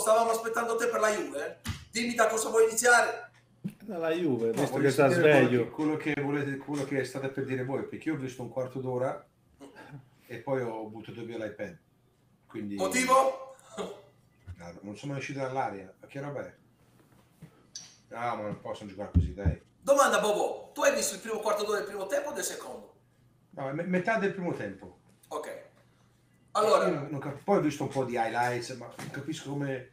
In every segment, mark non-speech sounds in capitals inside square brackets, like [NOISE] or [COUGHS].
stavamo aspettando te per la Juve. Dimmi da cosa vuoi iniziare. Dalla Juve, No, visto voglio che sta sveglio. Quello che, volete, quello che state per dire voi, perché io ho visto un quarto d'ora e poi ho buttato via l'iPad. Quindi Motivo? no, non sono uscito dall'aria. Ma che roba è? No, ma non possono giocare così, dai. Domanda Bobo, tu hai visto il primo quarto d'ora del primo tempo o del secondo? No, me- metà del primo tempo. Ok. Allora, Io non cap- poi ho visto un po' di highlights, ma non capisco come.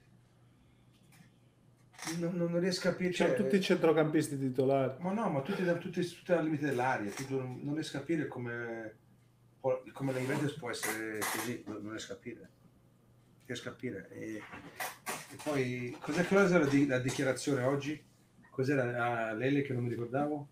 Non, non riesco a capire. C'erano cioè- tutti i centrocampisti titolari. Ma no, ma tutti, tutti, tutti al limite dell'aria. tutto- non, non riesco a capire come, come la Juventus può essere così. Non, non riesco a capire. Non riesco a capire. E, e poi, cos'è che era la, di- la dichiarazione oggi? Cos'era ah, Lele che non mi ricordavo?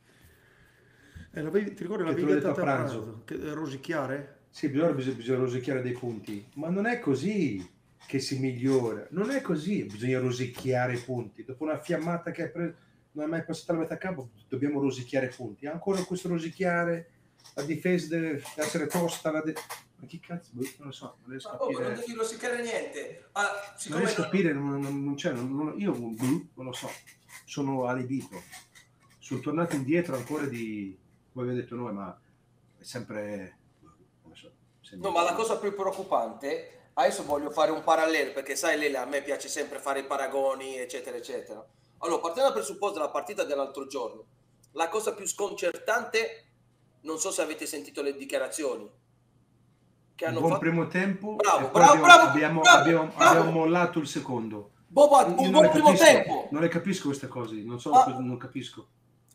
Eh, l'avevi- ti ricordi Che l'avevi te l'ho detta detto a a pranzo. pranzo? Che, eh, rosicchiare? Sì, bisogna, bisogna, bisogna rosicchiare dei punti, ma non è così che si migliora. Non è così, bisogna rosicchiare i punti. Dopo una fiammata che hai preso, non è mai passata la metà campo, dobbiamo rosicchiare i punti. Ancora questo rosicchiare, la difesa deve essere tosta. La de- Ma che cazzo, boh, non lo so, non riesco ma a non capire. devi rosicare niente. Ah, Non riesco a capire, non, non- non c'è, non- non- io boh, non lo so, sono alibito. Sono tornato indietro ancora di, come avete detto noi, ma è sempre... non lo so, sembra- No, ma la cosa più preoccupante, adesso voglio fare un parallelo, perché sai Lele, a me piace sempre fare i paragoni, eccetera, eccetera. Allora, partendo dal presupposto della partita dell'altro giorno, la cosa più sconcertante, non so se avete sentito le dichiarazioni, che hanno buon fatto... primo tempo Bravo, bravo, abbiamo, bravo, abbiamo, bravo, abbiamo- bravo. abbiamo mollato il secondo. Bobo, Io un buon primo capisco, tempo. Non le capisco queste cose, non so, Ah. non capisco.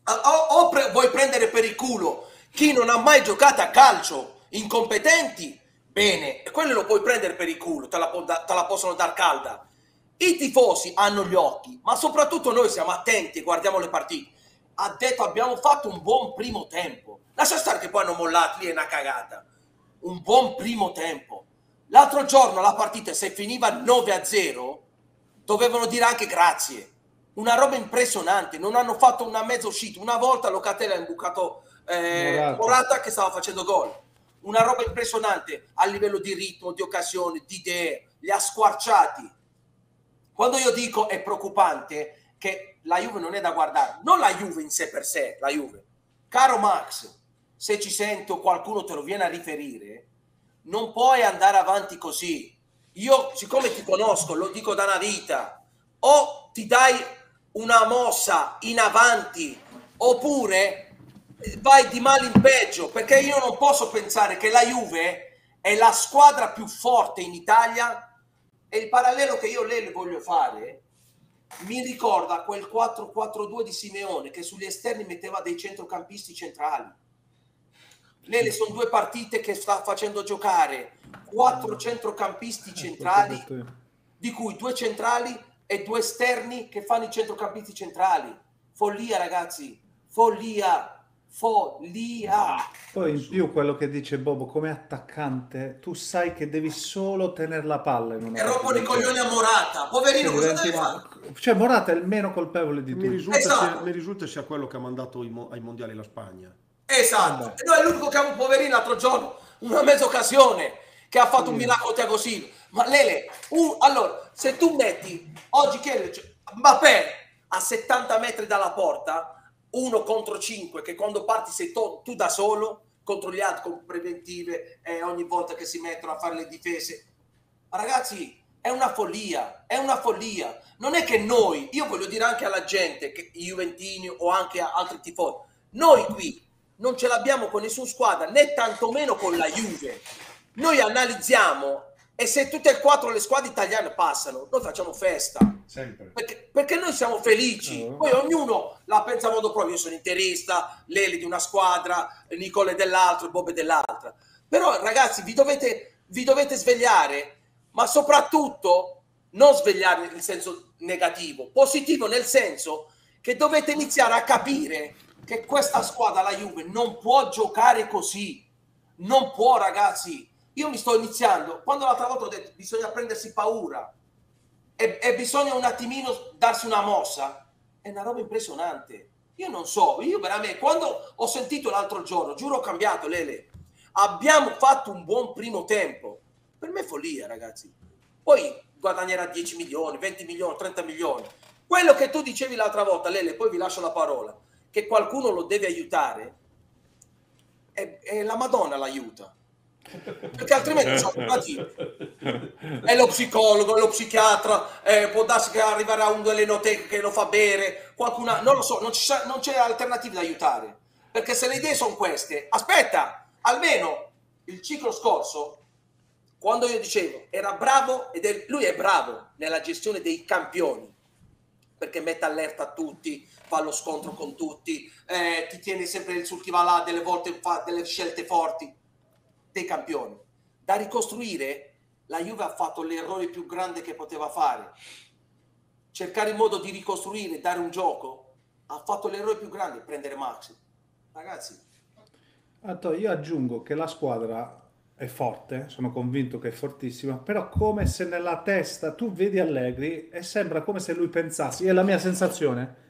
Ah, O, o pre- vuoi prendere per il culo chi non ha mai giocato a calcio, incompetenti? Bene, e quello lo puoi prendere per il culo, te la, te la possono dar calda. I tifosi hanno gli occhi, ma soprattutto noi siamo attenti e guardiamo le partite. Ha detto abbiamo fatto un buon primo tempo. Lascia stare che poi hanno mollato, lì è una cagata. Un buon primo tempo. L'altro giorno la partita, se finiva 9 a 0, dovevano dire anche grazie. Una roba impressionante, non hanno fatto una mezza uscita. Una volta Locatelli ha imbucato eh, Morata. Morata che stava facendo gol. Una roba impressionante a livello di ritmo, di occasioni, di idee, li ha squarciati. Quando io dico è preoccupante che la Juve non è da guardare, non la Juve in sé per sé, la Juve. Caro Max, se ci sento qualcuno te lo viene a riferire, non puoi andare avanti così. Io, siccome ti conosco, lo dico da una vita, o ti dai una mossa in avanti, oppure vai di male in peggio, perché io non posso pensare che la Juve è la squadra più forte in Italia e il parallelo che io le voglio fare mi ricorda quel 4-4-2 di Simeone che sugli esterni metteva dei centrocampisti centrali. Lele sono due partite che sta facendo giocare quattro centrocampisti centrali, Eh, Questo di cui due centrali e due esterni che fanno i centrocampisti centrali. Follia, ragazzi, follia, follia. Poi in più quello che dice Bobo come attaccante, tu sai che devi solo tenere la palla in una E rompono i partita. coglioni a Morata. Poverino, Cioè, cosa deve fare? Cioè Morata è il meno colpevole di Mi tutti. risulta, Esatto. sia, mi risulta sia quello che ha mandato mo- ai mondiali la Spagna. Esatto. E noi è l'unico che ha un poverino l'altro giorno, una mezza occasione, che ha fatto un miracolo Tiago Silva. Ma Lele, un- allora, se tu metti oggi che cioè, Mbappé a 70 metri dalla porta, uno contro 5, che quando parti sei to- tu da solo, contro gli altri con preventive e ogni volta che si mettono a fare le difese. Ragazzi, è una follia, è una follia. Non è che noi, io voglio dire anche alla gente, che, i Juventini o anche a altri tifosi, noi qui non ce l'abbiamo con nessuna squadra, né tantomeno con la Juve. Noi analizziamo e se tutte e quattro le squadre italiane passano, noi facciamo festa. Sempre. Perché, perché noi siamo felici, Oh. poi ognuno la pensa a modo proprio. Io sono interista, Lele di una squadra, Nicole dell'altra, Bob dell'altra. Però ragazzi, vi dovete, vi dovete svegliare, ma soprattutto non svegliare nel senso negativo, positivo nel senso che dovete iniziare a capire che questa squadra, la Juve, non può giocare così. Non può, ragazzi. Io mi sto iniziando. Quando l'altra volta ho detto bisogna prendersi paura e, e bisogna un attimino darsi una mossa. È una roba impressionante. Io non so, io veramente, quando ho sentito l'altro giorno, giuro ho cambiato, Lele, abbiamo fatto un buon primo tempo. Per me è follia, ragazzi. Poi guadagnerà 10 milioni, 20 milioni, 30 milioni. Quello che tu dicevi l'altra volta, Lele, poi vi lascio la parola, che qualcuno lo deve aiutare, e, e la Madonna l'aiuta. Perché altrimenti sono stati è lo psicologo, è lo psichiatra, eh, può darsi che arriverà un dell'enoteca che lo fa bere, qualcuna, non lo so, non, c'è, non c'è alternativa da aiutare. Perché se le idee sono queste, aspetta, almeno il ciclo scorso, quando io dicevo era bravo ed è, lui è bravo nella gestione dei campioni, perché mette allerta a tutti, fa lo scontro con tutti, eh, ti tiene sempre sul chi va là, delle volte fa delle scelte forti dei campioni. Da ricostruire, la Juve ha fatto l'errore più grande che poteva fare. Cercare il modo di ricostruire, dare un gioco, ha fatto l'errore più grande, prendere Maxi. Ragazzi, Anto, io aggiungo che la squadra è forte, sono convinto che è fortissima, però come se nella testa tu vedi Allegri e sembra come se lui pensasse, è la mia sensazione,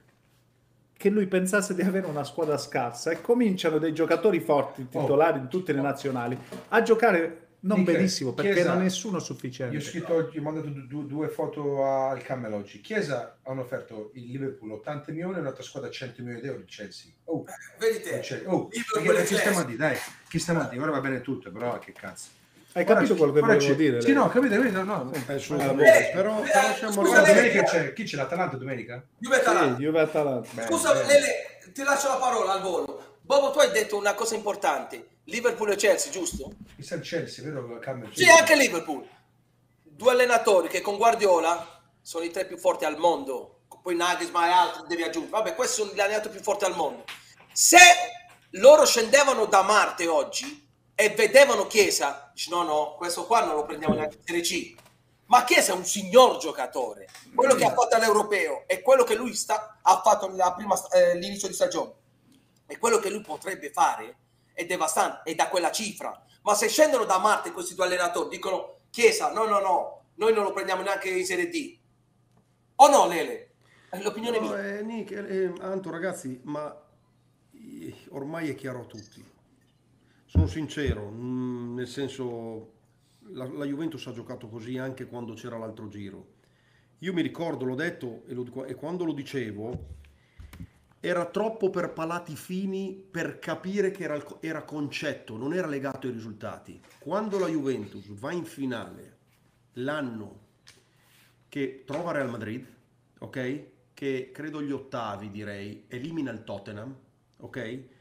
che lui pensasse di avere una squadra scarsa e cominciano dei giocatori forti, titolari in tutte le nazionali, a giocare non Michele, benissimo perché Chiesa, non è nessuno Io ho sufficiente. scritto oggi, ho mandato du- du- due foto al Camel oggi. Chiesa hanno offerto il Liverpool 80 milioni e un'altra squadra 100 milioni di euro, il Chelsea. Oh, vedi il te, Chelsea. Oh, e chi stiamo a dire? Dai, chi stiamo a dire? Ora va bene tutto, però che cazzo. Hai capito quello che volevo c'è- dire? Sì, lei? no, capito, capito, no, no. Assolutamente. Eh, però, eh, però siamo scusa, domenica c'è, chi c'è l'Atalanta domenica? Juve Sì, Atalanta. Juve Atalanta. Scusa, bene. Lele, ti lascio la parola al volo. Bobo, tu hai detto una cosa importante. Liverpool e Chelsea, giusto? Mi sa il Chelsea, vero Camel? Sì, anche Liverpool. Due allenatori che con Guardiola sono i tre più forti al mondo. Poi Nagelsmann e altri devi aggiungere. Vabbè, questi sono gli allenatori più forti al mondo. Se loro scendevano da Marte oggi e vedevano Chiesa, dici no, no, questo qua non lo prendiamo neanche in Serie C. Ma Chiesa è un signor giocatore. Quello che ha fatto all'Europeo e quello che lui sta, ha fatto prima, eh, all'inizio di stagione e quello che lui potrebbe fare è devastante, è da quella cifra. Ma se scendono da Marte questi due allenatori, dicono Chiesa, no, no, no, noi non lo prendiamo neanche in Serie D. O no, Lele? È l'opinione No, mia. eh, Nick, eh, Anto, ragazzi, ma eh, ormai è chiaro a tutti. Sono sincero, mm, nel senso, la, la Juventus ha giocato così anche quando c'era l'altro giro. Io mi ricordo, l'ho detto e, lo e quando lo dicevo, era troppo per palati fini per capire che era, era concetto, non era legato ai risultati. Quando la Juventus va in finale l'anno che trova Real Madrid, ok? Che credo gli ottavi direi, elimina il Tottenham, ok?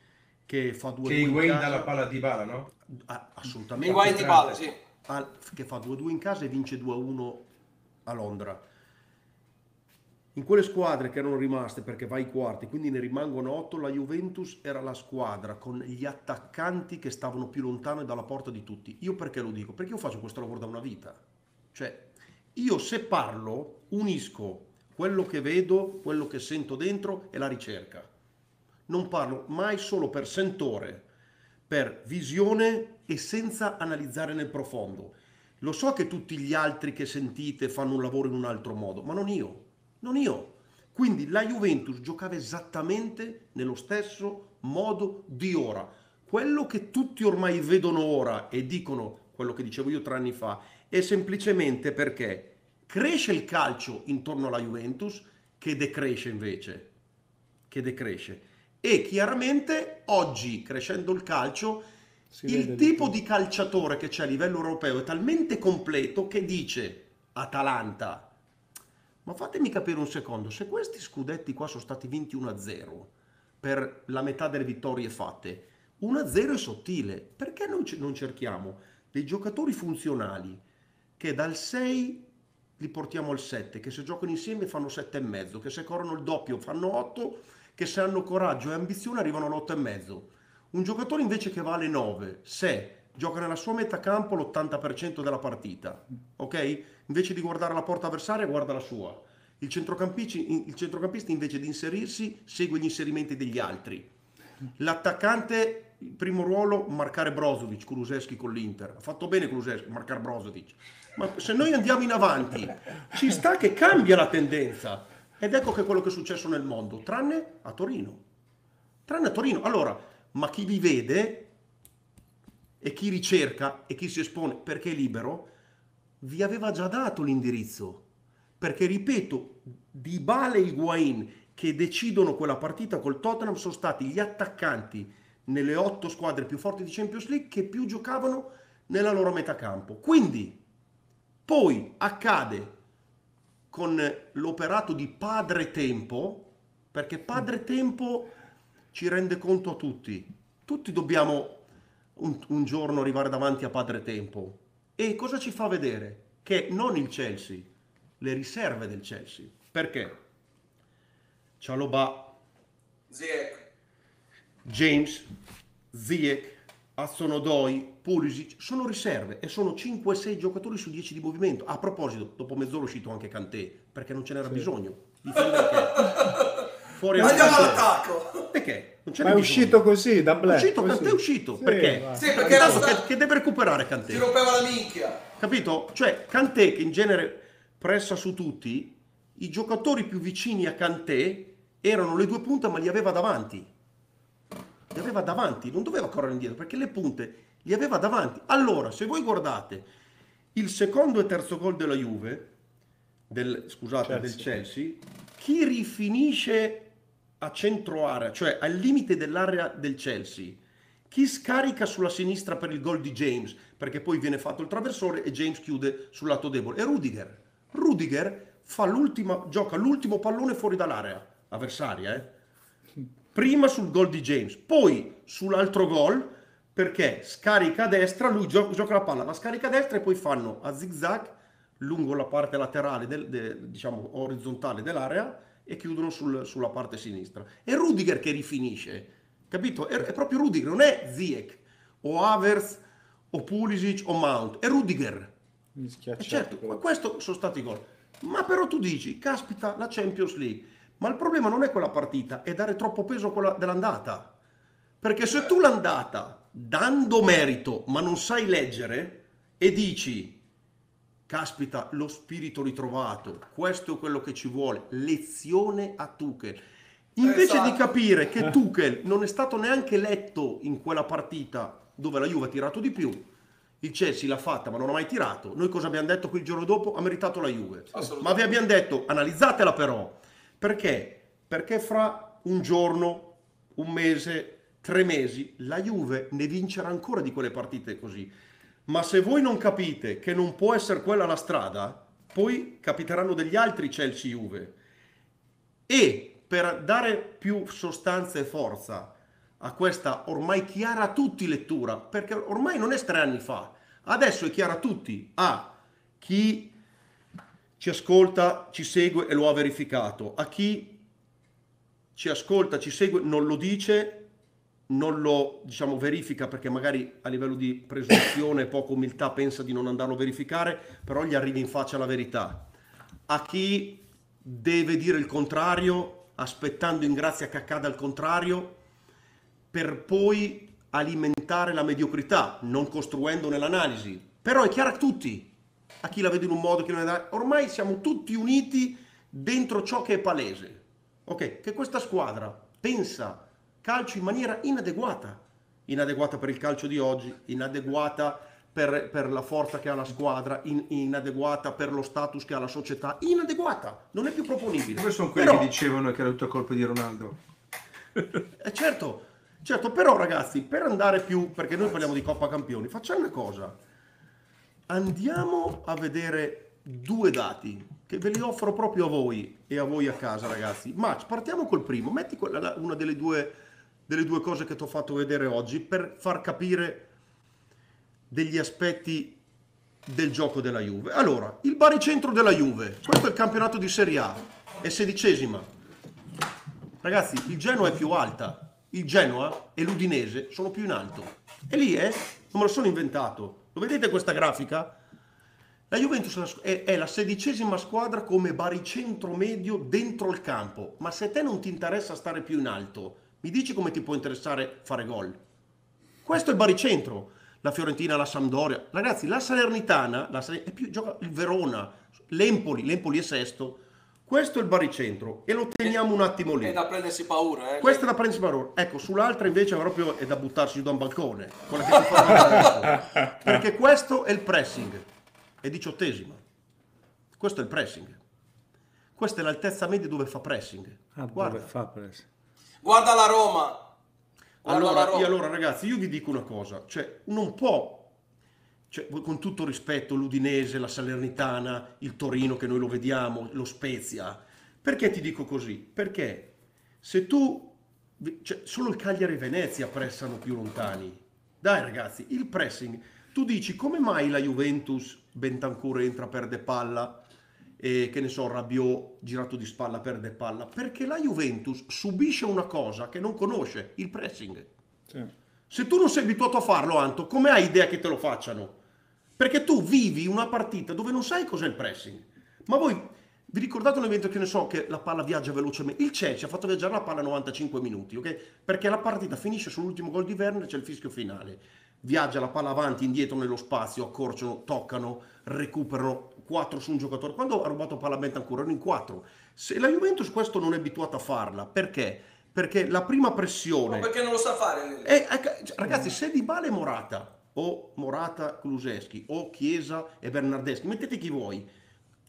Che fa due Che in Wayne casa. dalla palla di bala, no? Ah, assolutamente. guai di balle, sì. Che fa 2-2 in casa e vince 2-1 a Londra. In quelle squadre che erano rimaste, perché va ai quarti, quindi ne rimangono 8, la Juventus era la squadra con gli attaccanti che stavano più lontano dalla porta di tutti. Io perché lo dico? Perché io faccio questo lavoro da una vita. Cioè, io se parlo, unisco quello che vedo, quello che sento dentro e la ricerca. Non parlo mai solo per sentore, per visione e senza analizzare nel profondo. Lo so che tutti gli altri che sentite fanno un lavoro in un altro modo, ma non io, non io. Quindi la Juventus giocava esattamente nello stesso modo di ora. Quello che tutti ormai vedono ora e dicono quello che dicevo io tre anni fa è semplicemente perché cresce il calcio intorno alla Juventus che decresce invece, che decresce. E chiaramente oggi, crescendo il calcio, Si il di tipo più. di calciatore che c'è a livello europeo è talmente completo che dice Atalanta, ma fatemi capire un secondo, se questi scudetti qua sono stati vinti 1-0 per la metà delle vittorie fatte, 1-0 è sottile, perché noi non cerchiamo dei giocatori funzionali che dal 6 li portiamo al 7, che se giocano insieme fanno 7,5, che se corrono il doppio fanno 8, che se hanno coraggio e ambizione arrivano all'8,5. Un giocatore invece che vale 9, se gioca nella sua metà campo l'80% della partita, ok? Invece di guardare la porta avversaria guarda la sua. Il centrocampista, il centrocampista invece di inserirsi segue gli inserimenti degli altri. L'attaccante, primo ruolo, marcare Brozovic, Kuluseschi con l'Inter. Ha fatto bene Kuluseschi, marcare Brozovic. Ma se noi andiamo in avanti, ci sta che cambia la tendenza. Ed ecco che è quello che è successo nel mondo, tranne a Torino. Tranne a Torino. Allora, ma chi vi vede e chi ricerca e chi si espone perché è libero, vi aveva già dato l'indirizzo. Perché, ripeto, Di Bale e Higuain che decidono quella partita col Tottenham sono stati gli attaccanti nelle otto squadre più forti di Champions League che più giocavano nella loro metà campo. Quindi, poi accade con l'operato di padre tempo, perché padre tempo ci rende conto a tutti. Tutti dobbiamo un, un giorno arrivare davanti a padre tempo. E cosa ci fa vedere? Che non il Chelsea, le riserve del Chelsea. Perché? Cialoba, Ziyech. James, Ziyech, Assonodoi, Pulisic sono riserve e sono 5-6 giocatori su 10 di movimento. A proposito, dopo mezz'ora è uscito anche Kanté perché non ce n'era bisogno. Difendere che? [LAUGHS] Fuori Andiamo all'attacco. Perché? Non ce Ma è bisogno. uscito così da È Black. uscito, così. Kanté è uscito. Sì, perché? Sì, perché era che, che deve recuperare si Kanté. rompeva la minchia. Capito? Cioè, Kanté che in genere pressa su tutti, i giocatori più vicini a Kanté erano le due punte, ma li aveva davanti. Li aveva davanti, non doveva correre indietro, perché le punte li aveva davanti. Allora, se voi guardate il secondo e terzo gol della Juve, del, scusate, Chelsea. del Chelsea, chi rifinisce a centro area, cioè al limite dell'area del Chelsea, chi scarica sulla sinistra per il gol di James, perché poi viene fatto il traversore e James chiude sul lato debole, è Rudiger. Rudiger fa l'ultima, gioca l'ultimo pallone fuori dall'area avversaria, eh? Prima sul gol di James, poi sull'altro gol perché scarica a destra, lui gio- gioca la palla, la scarica a destra e poi fanno a zig zag lungo la parte laterale, del, de- diciamo orizzontale dell'area e chiudono sul- sulla parte sinistra. È Rudiger che rifinisce, capito? È, è proprio Rudiger, non è Ziyech o Havertz o Pulisic o Mount, è Rudiger. Mi schiacciato. certo, ma questo sono stati i gol. Ma però tu dici, caspita, la Champions League. Ma il problema non è quella partita, è dare troppo peso a quella dell'andata. Perché se tu l'andata, dando merito, ma non sai leggere, e dici, caspita, lo spirito ritrovato, questo è quello che ci vuole, lezione a Tuchel. Invece Esatto. di capire che [LAUGHS] Tuchel non è stato neanche letto in quella partita dove la Juve ha tirato di più, il Chelsea l'ha fatta ma non ha mai tirato, noi cosa abbiamo detto qui il giorno dopo? Ha meritato la Juve. Ma vi abbiamo detto, analizzatela però, perché? Perché fra un giorno, un mese, tre mesi, la Juve ne vincerà ancora di quelle partite così. Ma se voi non capite che non può essere quella la strada, poi capiteranno degli altri Chelsea-Juve. E per dare più sostanza e forza a questa ormai chiara a tutti lettura, perché ormai non è tre anni fa, adesso è chiara a tutti, a chi ci ascolta, ci segue e lo ha verificato, a chi ci ascolta, ci segue, non lo dice, non lo diciamo verifica perché magari a livello di presunzione e poca umiltà pensa di non andarlo a verificare, però gli arriva in faccia la verità. A chi deve dire il contrario, aspettando in grazia che accada il contrario, per poi alimentare la mediocrità, non costruendo nell'analisi. Però è chiaro a tutti, a chi la vede in un modo, chi non è Ormai siamo tutti uniti dentro ciò che è palese. Ok, che questa squadra pensa calcio in maniera inadeguata. Inadeguata per il calcio di oggi, inadeguata per, per la forza che ha la squadra, in- inadeguata per lo status che ha la società, inadeguata, non è più proponibile. Dove sono quelli Però- che dicevano che era tutto colpa di Ronaldo? [LAUGHS] eh, certo, certo, però ragazzi, per andare più, perché noi parliamo di Coppa Campioni, facciamo una cosa. Andiamo a vedere due dati che ve li offro proprio a voi e a voi a casa, ragazzi. Max, partiamo col primo. Metti quella- la- una delle due, delle due cose che ti ho fatto vedere oggi per far capire degli aspetti del gioco della Juve. Allora, il baricentro della Juve, questo è il campionato di Serie A, è sedicesima. Ragazzi, il Genoa è più alta, il Genoa e l'Udinese sono più in alto. E lì, eh, non me lo sono inventato. Lo vedete questa grafica? La Juventus è la sedicesima squadra come baricentro medio dentro il campo. Ma se a te non ti interessa stare più in alto, mi dici come ti può interessare fare gol? Questo è il baricentro. La Fiorentina, la Sampdoria. Ragazzi, la Salernitana la Sal- è più, gioca il Verona, l'Empoli, l'Empoli è sesto. Questo è il baricentro e lo teniamo un attimo lì. È da prendersi paura, eh. Questa è la principale errore. Ecco, sull'altra invece proprio è da buttarsi giù da un balcone. Quella che fa. [LAUGHS] Perché questo è il pressing. è diciottesima. Questo è il pressing. Questa è l'altezza media dove fa pressing. Ah, Guarda. dove fa preso? Guarda la Roma. Guarda la Allora, Roma. io allora ragazzi, io vi dico una cosa, cioè non può, cioè, con tutto rispetto, l'Udinese, la Salernitana, il Torino che noi lo vediamo, lo Spezia, perché ti dico così? Perché se tu, cioè, solo il Cagliari e Venezia pressano più lontani. Dai ragazzi, il pressing, tu dici come mai la Juventus, Bentancur entra, perde palla, e che ne so, Rabiot girato di spalla perde palla? Perché la Juventus subisce una cosa che non conosce, il pressing. Sì. Se tu non sei abituato a farlo, Anto, come hai idea che te lo facciano? Perché tu vivi una partita dove non sai cos'è il pressing. Ma voi vi ricordate un evento che ne so che la palla viaggia velocemente? Il Chelsea ha fatto viaggiare la palla a 95 minuti, ok? Perché la partita finisce sull'ultimo gol di Werner, c'è il fischio finale. Viaggia la palla avanti, indietro nello spazio, accorciano, toccano, recuperano 4 su un giocatore. Quando ha rubato palla a ancora erano in 4. Se la Juventus questo non è abituata a farla, perché? Perché la prima pressione... Ma perché non lo sa fare? Eh, eh, cioè, ragazzi, se Di Bale e Morata o Morata Kuluseschi o Chiesa e Bernardeschi, mettete chi vuoi.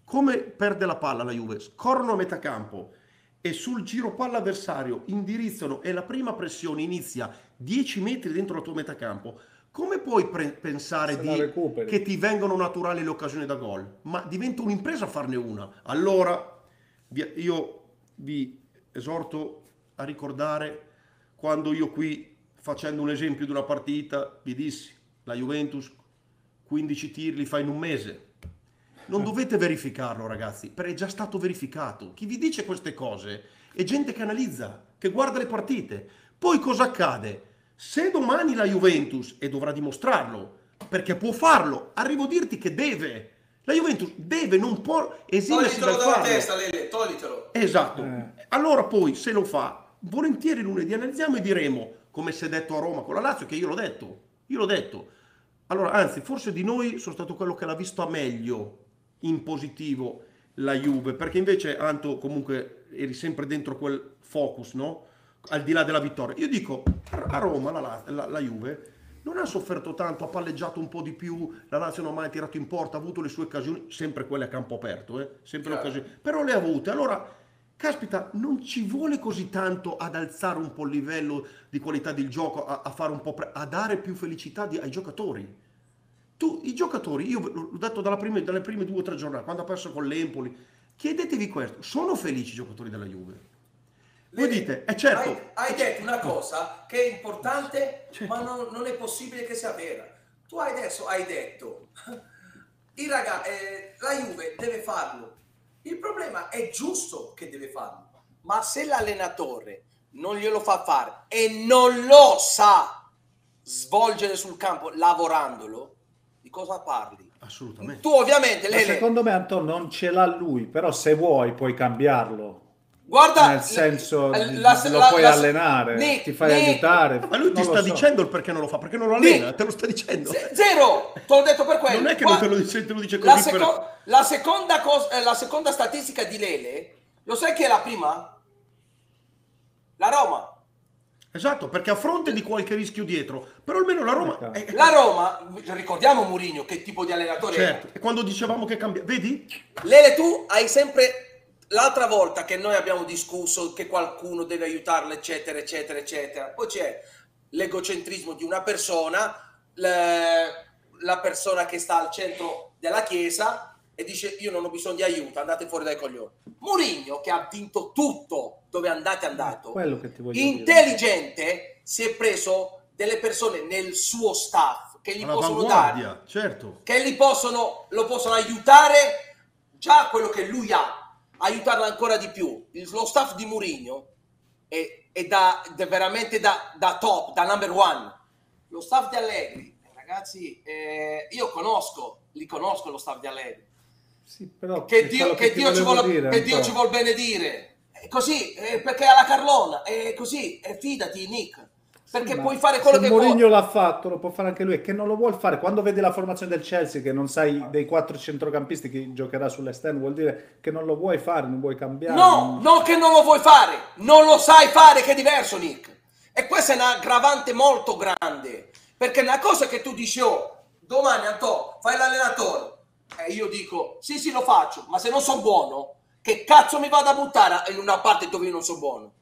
Come perde la palla la Juve? Scorrono a metà campo e sul giro palla avversario indirizzano e la prima pressione inizia 10 metri dentro la tua metà campo. Come puoi pre- pensare di, che ti vengono naturali le occasioni da gol? Ma diventa un'impresa farne una. Allora, io vi esorto a ricordare quando io qui, facendo un esempio di una partita, vi dissi, la Juventus 15 tiri li fa in un mese. Non dovete verificarlo, ragazzi, perché è già stato verificato. Chi vi dice queste cose è gente che analizza, che guarda le partite. Poi cosa accade? Se domani la Juventus, e dovrà dimostrarlo, perché può farlo, arrivo a dirti che deve. La Juventus deve, non può esimersi Toglitelo dal dalla farlo. testa, Lele, toglitelo. Esatto. Eh. Allora poi, se lo fa, volentieri lunedì analizziamo e diremo, come si è detto a Roma con la Lazio, che io l'ho detto. Io l'ho detto. Allora, anzi, forse di noi sono stato quello che l'ha visto a meglio, in positivo, la Juve, perché invece, Anto, comunque, eri sempre dentro quel focus, no? Al di là della vittoria. Io dico, a Roma, la, La- la- Juve non ha sofferto tanto, ha palleggiato un po' di più, la Lazio non ha mai tirato in porta, ha avuto le sue occasioni, sempre quelle a campo aperto, eh? sempre le occasioni, però le ha avute. Allora, caspita, non ci vuole così tanto ad alzare un po' il livello di qualità del gioco, a, a fare un po' pre- a dare più felicità di- ai giocatori. Tu, i giocatori, io l'ho detto dalla prime- dalle prime due o tre giornate, quando ha perso con l'Empoli, chiedetevi questo, sono felici i giocatori della Juve? Voi Lele, dite, è certo, Hai, hai detto una cosa che è importante, Certo. ma non, non è possibile che sia vera. Tu adesso hai detto, [LAUGHS] il raga, eh, la Juve deve farlo. Il problema è giusto che deve farlo, ma se l'allenatore non glielo fa fare e non lo sa svolgere sul campo lavorandolo, di cosa parli? assolutamente. Tu ovviamente, Lele, secondo me Anton non ce l'ha lui, però se vuoi puoi cambiarlo. Guarda, Nel senso, la- la- lo puoi la- allenare, Nick, ti fai Nick, aiutare. Ma lui ti sta so. dicendo il perché non lo fa, perché non lo allena, Nick, te lo sta dicendo. Z- Zero, te l'ho detto per quello. Non è che Qua- non te lo dice, te lo dice la, così per- seco- la seconda cos- eh, la seconda statistica di Lele, lo sai che è la prima? La Roma. Esatto, perché a fronte di qualche rischio dietro, però almeno la Roma... Ecco. è- La Roma, ricordiamo Mourinho che tipo di allenatore Certo, e quando dicevamo che cambia... Vedi? è. Lele, tu hai sempre... L'altra volta che noi abbiamo discusso che qualcuno deve aiutarlo, eccetera, eccetera, eccetera. Poi c'è l'egocentrismo di una persona, le- la persona che sta al centro della chiesa e dice io non ho bisogno di aiuto, andate fuori dai coglioni. Mourinho che ha vinto tutto dove andate andato, Quello che ti voglio dire. intelligente, si è preso delle persone nel suo staff che gli possono dare, certo. che gli possono, lo possono aiutare già quello che lui ha, aiutarlo ancora di più. Il- Lo staff di Mourinho è, è da, è veramente da, da top, da number one. Lo staff di Allegri, ragazzi, eh, io conosco, li conosco lo staff di Allegri. Sì, però Che è Dio, che ti Dio ci, vuole, dire, che Dio ci vuol benedire. È così, perché alla Carlona, è così, fidati Nick, perché Ma puoi fare quello che Mourinho vuoi. l'ha fatto, lo può fare anche lui. E che non lo vuol fare. Quando vedi la formazione del Chelsea, che non sai dei quattro centrocampisti che giocherà sull'esterno, vuol dire che non lo vuoi fare, non vuoi cambiare. No, non- no che non lo vuoi fare, non lo sai fare, che è diverso Nick. E questa è un'aggravante molto grande, perché una cosa che tu dici, oh, domani Anto, fai l'allenatore, E io dico, sì, sì, lo faccio, ma se non sono buono, che cazzo mi vado a buttare in una parte dove io non sono buono?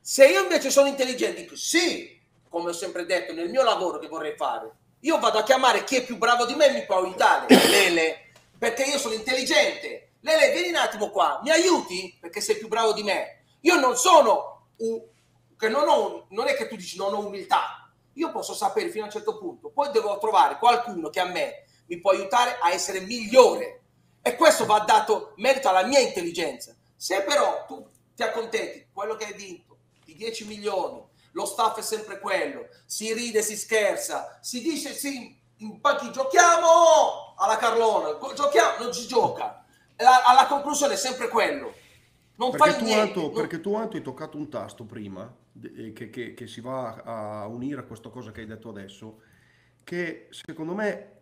Se io invece sono intelligente, dico, sì, come ho sempre detto, nel mio lavoro che vorrei fare, io vado a chiamare chi è più bravo di me e mi può aiutare, [COUGHS] Lele, perché io sono intelligente. Lele, vieni un attimo qua, mi aiuti? Perché sei più bravo di me. Io non sono, un, che non, ho, non è che tu dici non ho umiltà, io posso sapere fino a un certo punto, poi devo trovare qualcuno che a me mi può aiutare a essere migliore. E questo va dato merito alla mia intelligenza. Se però tu ti accontenti, quello che hai vinto, di 10 milioni, lo staff è sempre quello, si ride, si scherza, si dice sì, in banchi giochiamo alla Carlona, giochiamo, non si gioca. La, alla conclusione è sempre quello. Non perché fai tu, niente. Anto, non- perché tu Anto hai toccato un tasto prima eh, che, che- che si va a unire a questa cosa che hai detto adesso che secondo me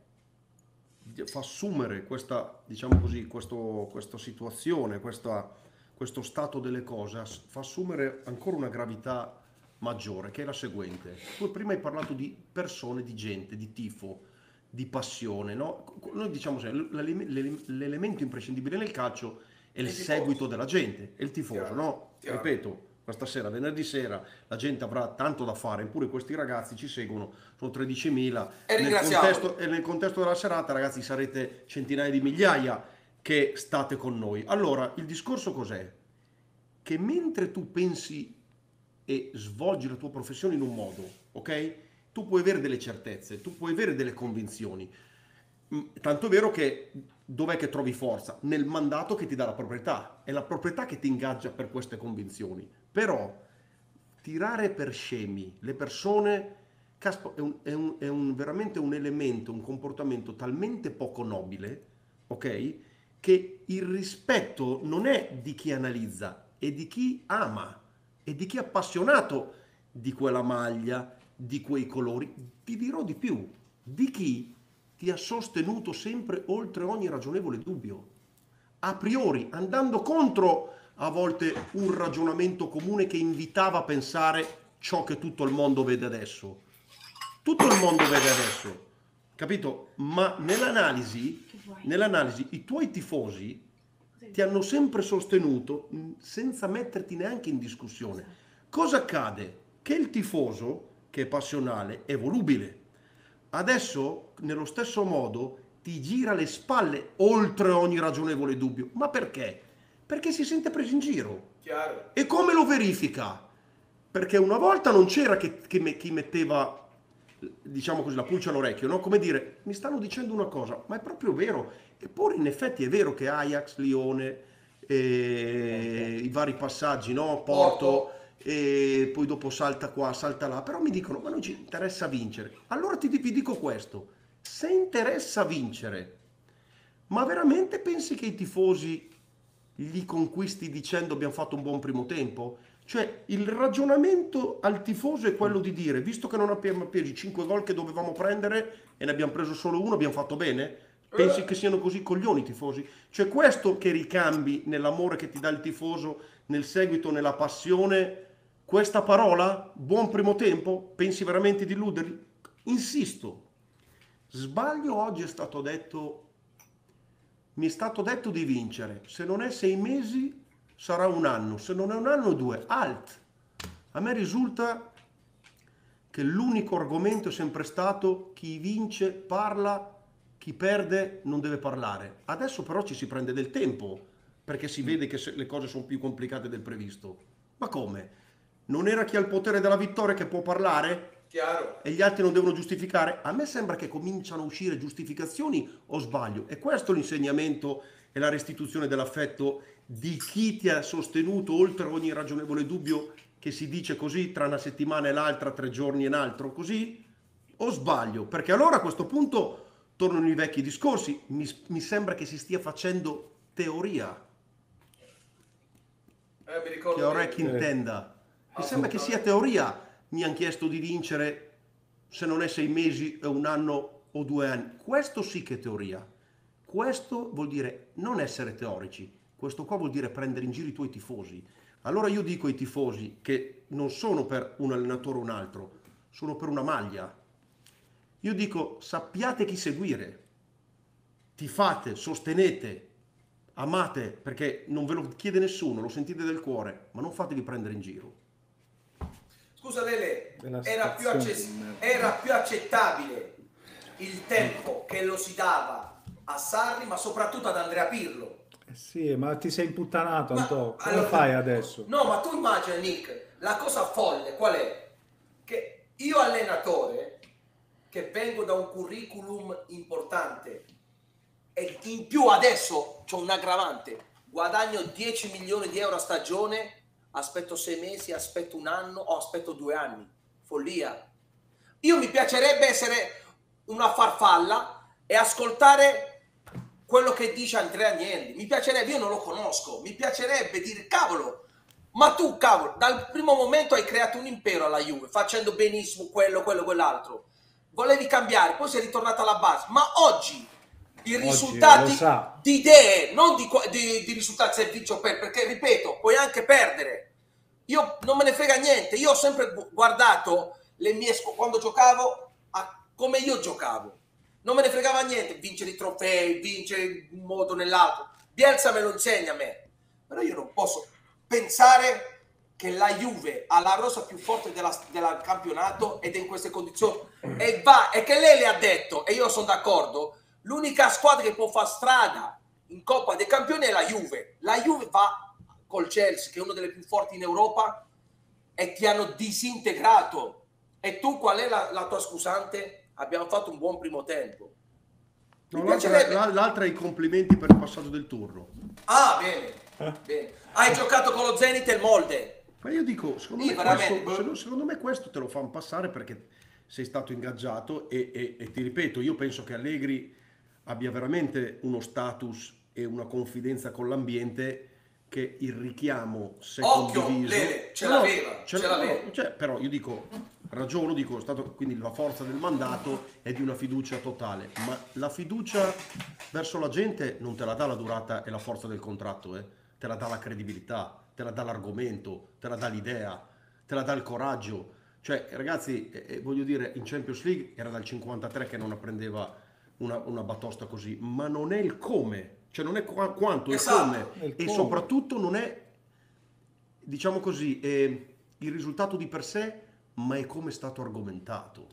fa assumere questa, diciamo così, questo- questa situazione, questa- questo stato delle cose, fa assumere ancora una gravità maggiore, che è la seguente. Tu prima hai parlato di persone, di gente, di tifo, di passione, no? Noi diciamo sempre, l'ele- l'elemento imprescindibile nel calcio è il Il seguito della gente, è il tifoso, Chiaro, no? chiaro. Ripeto, questa sera, venerdì sera, la gente avrà tanto da fare, eppure questi ragazzi ci seguono, sono 13.000. E Nel contesto, e nel contesto della serata, ragazzi, sarete centinaia di migliaia che state con noi. Allora, il discorso cos'è? Che mentre tu pensi e svolgi la tua professione in un modo, ok? Tu puoi avere delle certezze, tu puoi avere delle convinzioni. Mm, Tanto è vero che dov'è che trovi forza? Nel mandato che ti dà la proprietà. È la proprietà che ti ingaggia per queste convinzioni. Però tirare per scemi le persone caspo, è, un- è un- è un- veramente un elemento, un comportamento talmente poco nobile, ok? Che il rispetto non è di chi analizza, è di chi ama, è di chi è appassionato di quella maglia, di quei colori. Ti dirò di più, di chi ti ha sostenuto sempre oltre ogni ragionevole dubbio a priori, andando contro a volte un ragionamento comune che invitava a pensare ciò che tutto il mondo vede adesso. Tutto il mondo vede adesso, capito? Ma nell'analisi, nell'analisi i tuoi tifosi ti hanno sempre sostenuto mh, senza metterti neanche in discussione. Cosa accade? Che il tifoso, che è passionale, è volubile. Adesso, nello stesso modo, ti gira le spalle oltre ogni ragionevole dubbio. Ma perché? Perché si sente preso in giro. Chiaro. E come lo verifica? Perché una volta non c'era che, che me- chi metteva, diciamo così, la pulce all'orecchio, no? Come dire, mi stanno dicendo una cosa, ma è proprio vero. Eppure in effetti è vero che Ajax, Lione, eh, i vari passaggi, no? Porto, e poi dopo salta qua, salta là, però mi dicono, ma non ci interessa vincere. Allora ti, vi dico questo, se interessa vincere, ma veramente pensi che i tifosi li conquisti dicendo abbiamo fatto un buon primo tempo? Cioè il ragionamento al tifoso è quello di dire, visto che non abbiamo preso i 5 gol che dovevamo prendere e ne abbiamo preso solo uno, abbiamo fatto bene? Pensi che siano così coglioni i tifosi? Cioè questo che ricambi nell'amore che ti dà il tifoso, nel seguito, nella passione, questa parola, buon primo tempo, pensi veramente di illuderli? Insisto, sbaglio oggi è stato detto mi è stato detto di vincere. Se non è sei mesi, sarà un anno. Se non è un anno, due. Alt. A me risulta che l'unico argomento è sempre stato chi vince parla, chi perde non deve parlare. Adesso però ci si prende del tempo perché si vede che le cose sono più complicate del previsto. Ma come? Non era chi ha il potere della vittoria che può parlare? Chiaro. e gli altri non devono giustificare, a me sembra che cominciano a uscire giustificazioni o sbaglio. E questo è l'insegnamento e la restituzione dell'affetto di chi ti ha sostenuto oltre ogni ragionevole dubbio che si dice così tra una settimana e l'altra, tre giorni e un altro, così? O sbaglio? Perché allora a questo punto tornano i vecchi discorsi. Mi, mi sembra che si stia facendo teoria. Eh, mi ricordo Che orecchi Eh. intenda. Mi sembra che sia teoria. Mi hanno chiesto di vincere se non è sei mesi o un anno o due anni. Questo sì che è teoria. Questo vuol dire non essere teorici. Questo qua vuol dire prendere in giro i tuoi tifosi. Allora io dico ai tifosi che non sono per un allenatore o un altro, sono per una maglia. Io dico sappiate chi seguire. ti fate, sostenete, amate, perché non ve lo chiede nessuno, lo sentite del cuore, ma non fatevi prendere in giro. Scusa Lele, era più, access- era più accettabile il tempo che lo si dava a Sarri, ma soprattutto ad Andrea Pirlo. Eh sì, ma ti sei imputtanato, Ma- Anto. Come allora- fai adesso? No, ma tu immagina Nick, la cosa folle qual è? Che io allenatore, che vengo da un curriculum importante, e in più adesso ho un aggravante, guadagno 10 milioni di euro a stagione, aspetto sei mesi, aspetto un anno o aspetto due anni. Follia. Io mi piacerebbe essere una farfalla e ascoltare quello che dice Andrea Agnelli. Mi piacerebbe, io non lo conosco, mi piacerebbe dire, cavolo, ma tu, cavolo, dal primo momento hai creato un impero alla Juve, facendo benissimo quello, quello, quell'altro. Volevi cambiare, poi sei ritornato alla base, ma oggi i Oggi, risultati sa. di idee, non di, di- di risultati se vinci o per, perché ripeto, puoi anche perdere. Io non me ne frega niente, io ho sempre gu- guardato le mie quando giocavo a come io giocavo. Non me ne fregava niente vincere i trofei, vincere in un modo o nell'altro. Bielsa me lo insegna a me. Però io non posso pensare che la Juve ha la rosa più forte della- del campionato ed è in queste condizioni. E va, e che lei le ha detto, e io sono d'accordo, l'unica squadra che può fare strada in Coppa dei Campioni è la Juve. La Juve va col Chelsea, che è una delle più forti in Europa, e ti hanno disintegrato. E tu qual è la, la tua scusante? Abbiamo fatto un buon primo tempo. No, l'altra, piacerebbe- la- l'altra è i complimenti per il passaggio del turno. Ah, bene. bene. Hai giocato con lo Zenit e il Molde. Ma io dico, secondo, Sì, me questo, se- secondo me questo te lo fanno passare perché sei stato ingaggiato e, e- e ti ripeto, io penso che Allegri abbia veramente uno status e una confidenza con l'ambiente che il richiamo se Occhio, condiviso Lele, ce No, l'aveva, ce ce l'aveva. Cioè, però io dico ragiono dico stato quindi la forza del mandato è di una fiducia totale ma la fiducia verso la gente non te la dà la durata e la forza del contratto eh. te la dà la credibilità te la dà l'argomento te la dà l'idea te la dà il coraggio cioè ragazzi eh, eh, voglio dire in Champions League era dal 53 che non prendeva una, una batosta così ma non è il come cioè non è qua- quanto Esatto. come e come. soprattutto non è diciamo così, eh, il risultato di per sé, ma è come è stato argomentato.